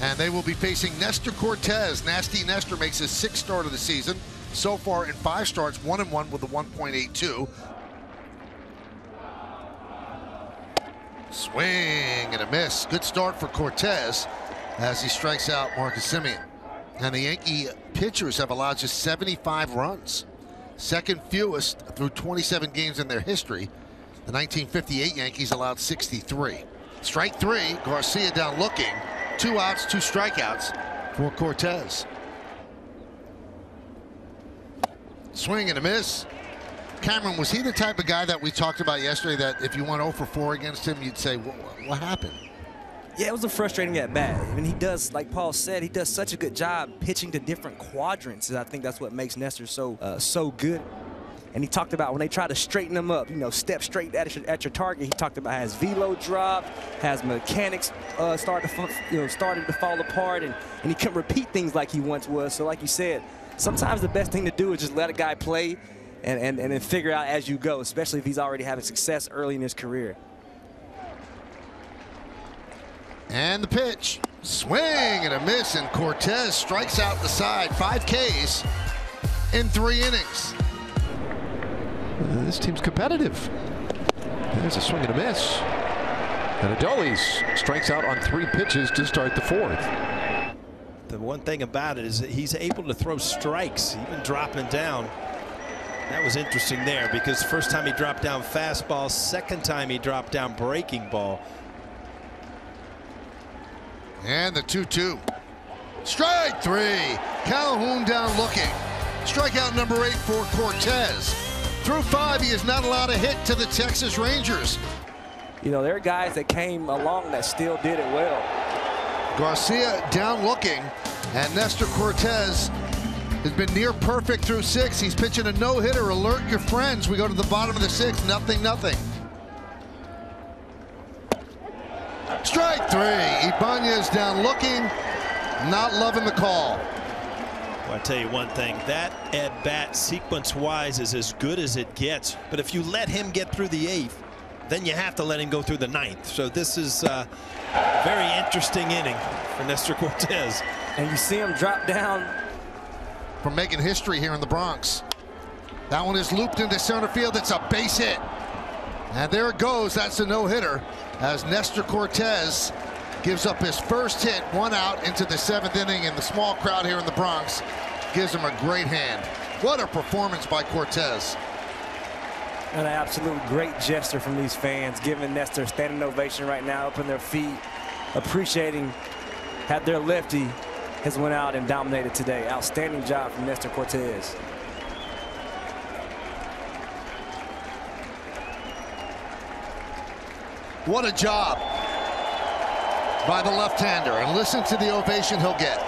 And they will be facing Nestor Cortes. Nasty Nestor makes his sixth start of the season. So far in five starts, one and one with a 1.82. Swing and a miss. Good start for Cortes as he strikes out Marcus Semien. And the Yankee pitchers have allowed just 75 runs, second fewest through 27 games in their history. The 1958 Yankees allowed 63. Strike three, Garcia down looking. Two outs, two strikeouts for Cortes. Swing and a miss. Cameron, was he the type of guy that we talked about yesterday that if you went 0 for 4 against him, you'd say, what, happened? Yeah, it was a frustrating at bat. I mean, he does, like Paul said, he does such a good job pitching to different quadrants. I think that's what makes Nestor so uh, so good. And he talked about when they try to straighten him up, you know, step straight at your, at your target. He talked about has velo dropped, has mechanics uh, to you know started to fall apart, and and he couldn't repeat things like he once was. So, like you said, sometimes the best thing to do is just let a guy play, and and and then figure out as you go, especially if he's already having success early in his career. And the pitch. Swing and a miss, and Cortes strikes out the side. Five Ks in three innings. Uh, this team's competitive. There's a swing and a miss. And Adolis strikes out on three pitches to start the fourth. The one thing about it is that he's able to throw strikes, even dropping down. That was interesting there because first time he dropped down fastball, second time he dropped down breaking ball. And the 2-2. Strike three. Calhoun down looking. Strikeout number eight for Cortes. Through five, he is not allowed a hit to the Texas Rangers. You know, there are guys that came along that still did it well. Garcia down looking, and Nestor Cortes has been near perfect through six. He's pitching a no-hitter. Alert your friends. We go to the bottom of the sixth. Nothing, nothing. Strike three. Ibanez down looking, not loving the call. Well, I tell you one thing, that at bat sequence-wise is as good as it gets. But if you let him get through the eighth, then you have to let him go through the ninth. So this is uh, a very interesting inning for Nestor Cortes. And you see him drop down. From making history here in the Bronx. That one is looped into center field. It's a base hit. And there it goes. That's a no-hitter as Nestor Cortes gives up his first hit, one out into the seventh inning, and the small crowd here in the Bronx gives him a great hand. What a performance by Cortes. An absolute great gesture from these fans, giving Nestor standing ovation right now, up in their feet, appreciating had their lefty has went out and dominated today. Outstanding job from Nestor Cortes. What a job by the left-hander. And listen to the ovation he'll get.